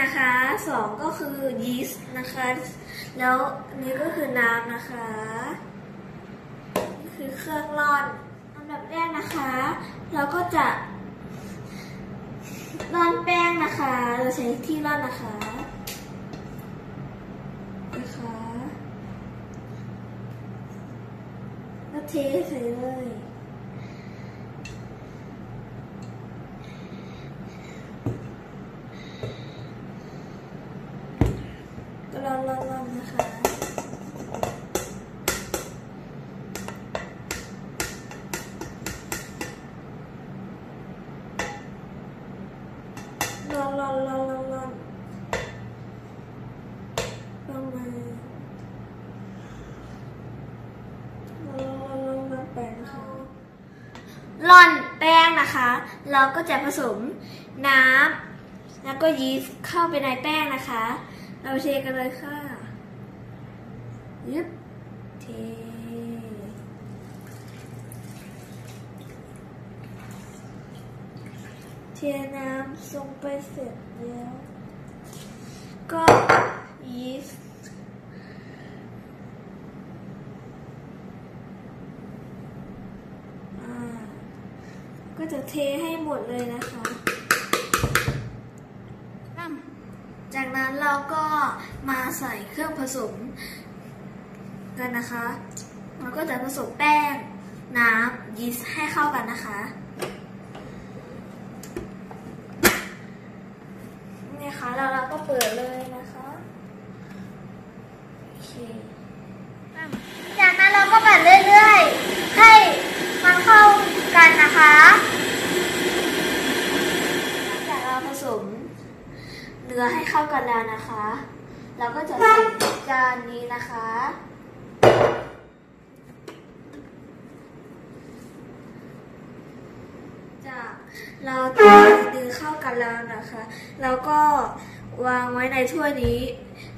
นะคะสองก็คือยีสต์นะคะ แล้วนี้ก็คือน้ำนะคะคือเครื่องร่อนอันดับแรกนะคะ เราก็จะร่อนแป้งนะคะ เราใช้ที่ร่อนนะคะนะคะแล้วเทใส่เลย ก็ร่อนร่อนร่อนนะคะร่อนร่อนร่อนร่อนร่อนประมาณร่อนร่อนร่อนร่อนไปนะคะ ร่อนแป้งนะคะ เราก็จะผสมน้ำแล้วก็ยีสต์เข้าไปในแป้งนะคะ เราเทกันเลยค่ะยึบเทเทน้ำลงไปเสร็จแล้ว ก็ยีสต์อ่า ก็จะเทให้หมดเลยนะคะ จากนั้นเราก็มาใส่เครื่องผสมกันนะคะเราก็จะผสมแป้ง น้ำยีสต์ให้เข้ากันนะคะนี่ค่ะแล้วเราก็เปิดเลยนะคะโอเคจากนั้นเราก็ปั่นเรื่อยๆ ให้มันเข้ากันนะคะหลังจากเราผสม เนื้อให้เข้ากันแล้วนะคะ เราก็จะใส่จานนี้นะคะ จากเราเนื้อเข้ากันแล้วนะคะเราก็วางไว้ในถ้วยนี้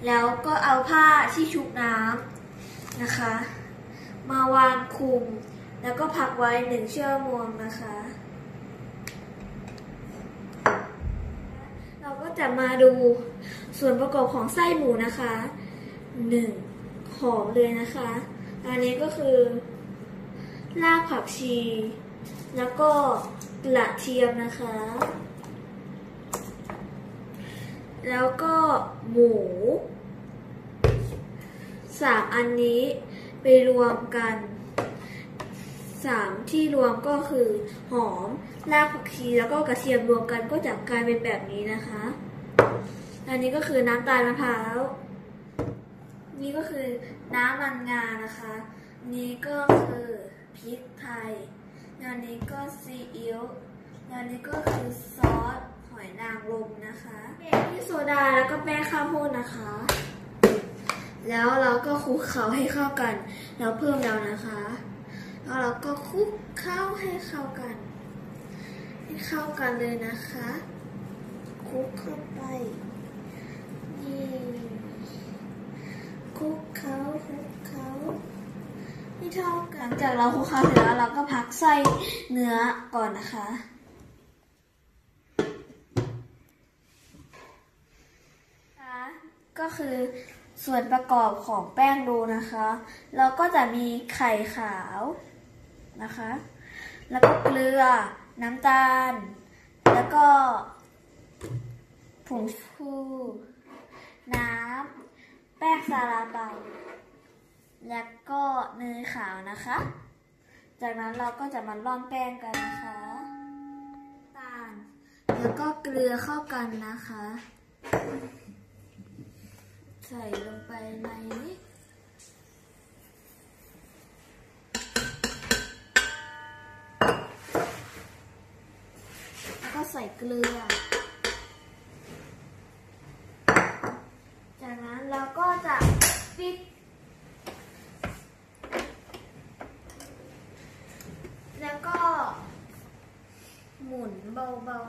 แล้วก็เอาผ้าที่ชุบน้ำนะคะ มาวางคลุม แล้วก็พักไว้หนึ่งชั่วโมงนะคะ เราก็ จะมาดูส่วนประกอบของไส้หมูนะคะหนึ่งหอมเลยนะคะ อันนี้ก็คือรากผักชี แล้วก็กระเทียมนะคะ แล้วก็หมูสามอันนี้ไปรวมกันสามที่รวมก็คือหอม รากผักชีแล้วก็กระเทียมรวมกันก็จะกลายเป็นแบบนี้นะคะ อันนี้ก็คือน้ำตาลมะพร้าว นี่ก็คือน้ำมันงานะคะ นี่ก็คือพริกไทยอันนี้ก็ซีอิ๊วอันนี้ก็คือซอสหอยนางรมนะคะเบกกิ้งโซดาแล้วก็แป้งข้าวโพดนะคะ แล้วเราก็คลุกเคล้าให้เข้ากัน แล้วเพิ่มแล้วนะคะ แล้วเราก็คลุกเข้าให้เข้ากัน ให้เข้ากันเลยนะคะคลุกเข้าไป คลุกเคล้าคลุกเคล้าให้เท่ากันหลังจากเราคลุกเคล้าเสร็จแล้วเราก็พักไส้เนื้อก่อนนะคะคะก็คือส่วนประกอบของแป้งโรลนะคะ เราก็จะมีไข่ขาวนะคะ แล้วก็เกลือ น้ำตาล แล้วก็ผงฟู น้ำ แป้งซาลาเปา แล้วก็เนยขาวนะคะ จากนั้นเราก็จะมาร่อนแป้งกันนะคะตาลแล้วก็เกลือเข้ากันนะคะ ใส่ลงไปในนี้แล้วก็ใส่เกลือ จากนั้นเราก็จะปิด แล้วก็หมุนเบาๆนะคะ แล้วก็คนให้มันเข้ากัน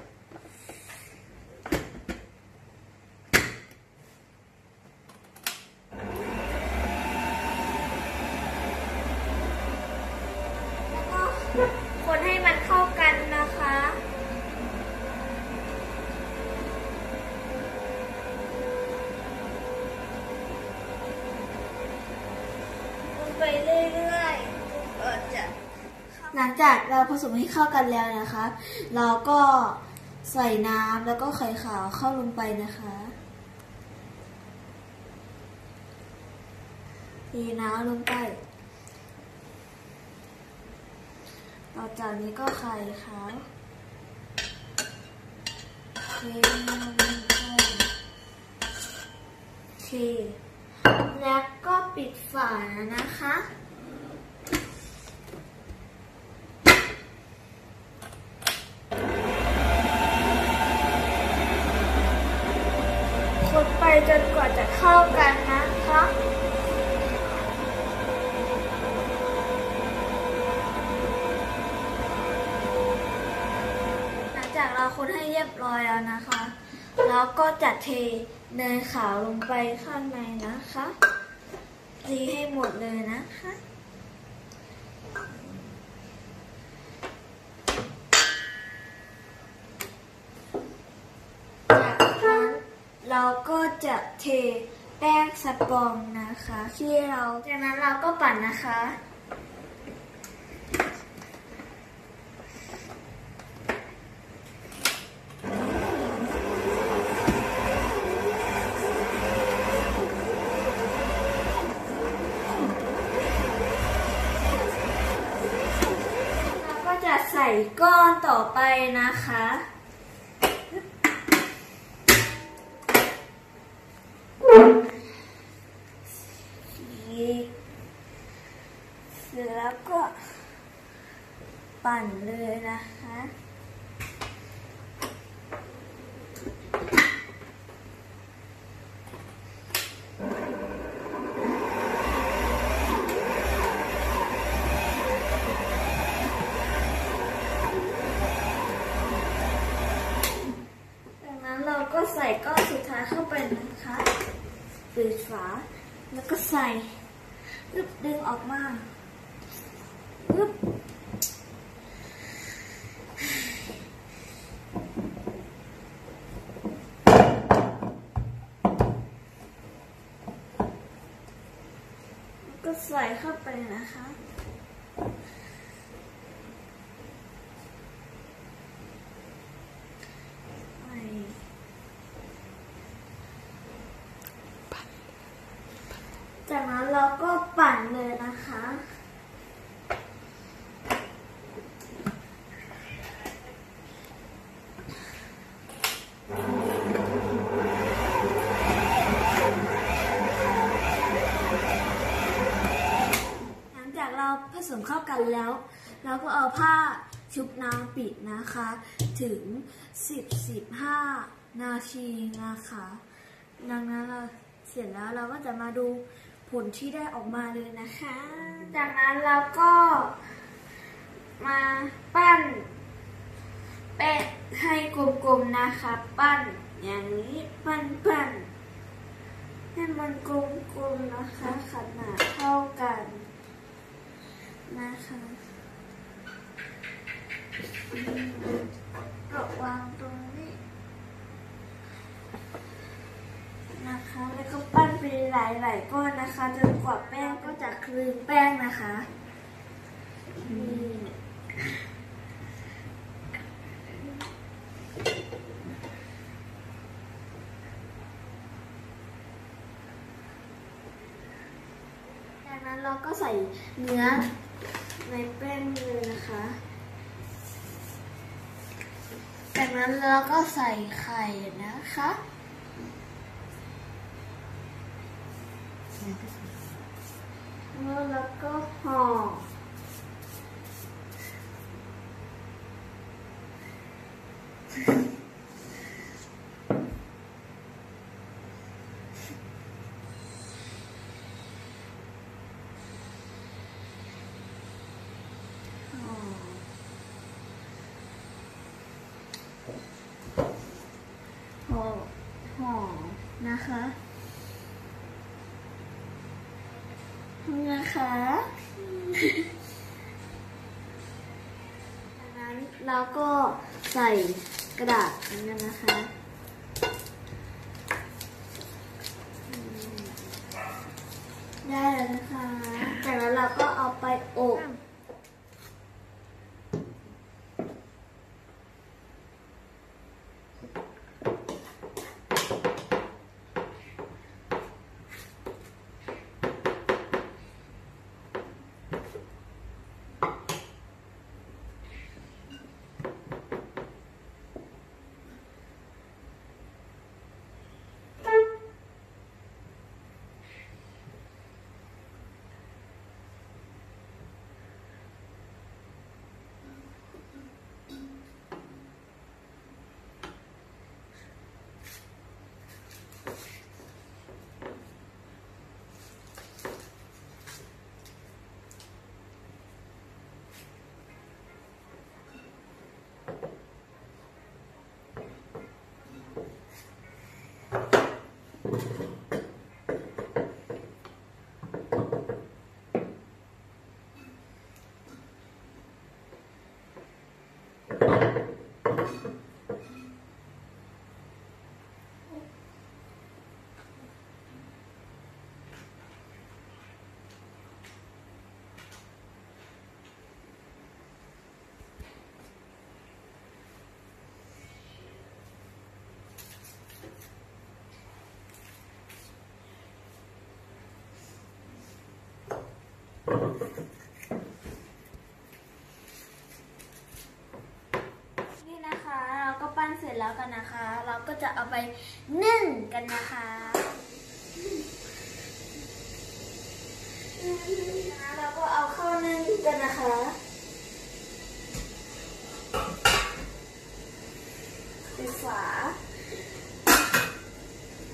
นะคะ ไปเรื่อยๆก็จะห ลังจากเราผสมให้เข้ากันแล้วนะคะ เราก็ใส่น้ำแล้วก็ไข่ขาวเข้าลงไปนะคะเทน้ำลงไป ต่อจากนี้ก็ไข่ขาวเทลงไปเทแล้วก็ปิดฝานะคะ คนไป จนกว่าจะเข้ากันนะคะหลังจากเราคนให้เรียบร้อยแล้วนะคะ แล้วก็จัดเทเนยขาวลงไปข้างในนะคะตีให้หมดเลยนะคะ จากนั้นเราก็ จะเทแป้งสปองนะคะ ที่เราจากนั้นเราก็ปั่นนะคะ เราก็จะใส่ก้อนต่อไปนะคะ เสร็จแล้วก็ปั่นเลยนะคะจากนั้นเราก็ใส่ก้อนสุดท้ายเข้าไปนะคะ ปิดฝา แล้วก็ใส่ ดึงออกมาปึ๊บแล้วก็ใส่เข้าไปนะคะ ใส่จากนั้นเราก็ปั่นเลยนะคะ หลังจาก เราผสมเข้ากันแล้วเราก็เอาผ้าชุบน้ำปิดนะคะ ถึง 10-15 นาทีนะคะ ดังนั้นเราเสร็จแล้วเราก็จะมาดูผลที่ได้ออกมาเลยนะคะ จากนั้นเราก็มาปั้นแป้งให้กลมๆนะคะ ปั้นอย่างนี้ปั้นปั้นให้มันกลมๆนะคะ ขนาดเท่ากัน นะคะระวางตรงนี้ นะคะ แล้วก็ปั้นไปหลายๆก้อ นะคะจนกว่าแป้งก็จะคลึงแป้งนะคะนี่จากนั้นเราก็ใส่เนื้อในแป้งเลยนะคะ จากนั้นเราก็ใส่ไข่นะคะ แล้วก็ห่อห่อห่อห่อ นะคะนะคะจากนั้นเราก็ใส่กระดาษนี้นะคะได้แล้วนะคะ จากนั้นเราก็เอาไปอบ นี่นะคะ เราก็ปั้นเสร็จแล้วกันนะคะ เราก็จะเอาไปนึ่งกันนะคะเราก็เอาเข้านึ่งกันนะคะปิดฝา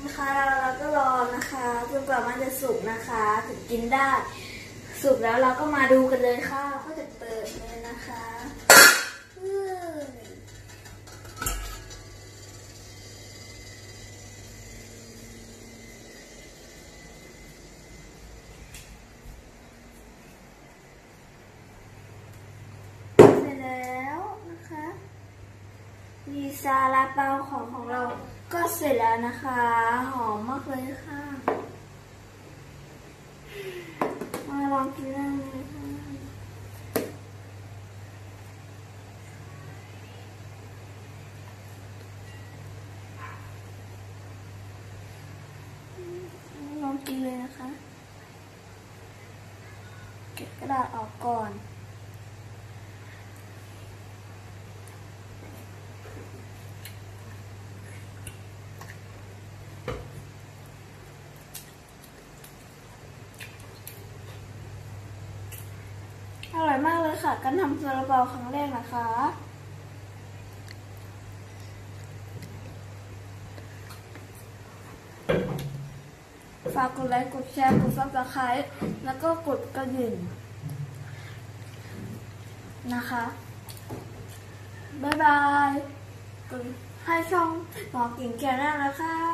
นะคะเราเราก็รอนะคะจนกว่ามันจะสุกนะคะ ถึงกินได้ สุกแล้วเราก็มาดูกันเลยค่ะก็จะเปิดเลยนะคะเสร็จแล้วนะคะมีซาลาเปาของของเราก็เสร็จแล้วนะคะ หอมมากเลยค่ะ มา ลองกินได้เลยค่ะลองกินเลยนะคะ เก็บกระดาษออกก่อน อร่อยมากเลยค่ะ การทำซาลาเปาครั้งแรกนะคะ ฝากกดไลค์กดแชร์กด subscribe แล้วก็กดกระดิ่งนะคะ บ๊ายบาย ให้ช่องหมอกิ่งแกรนนะคะ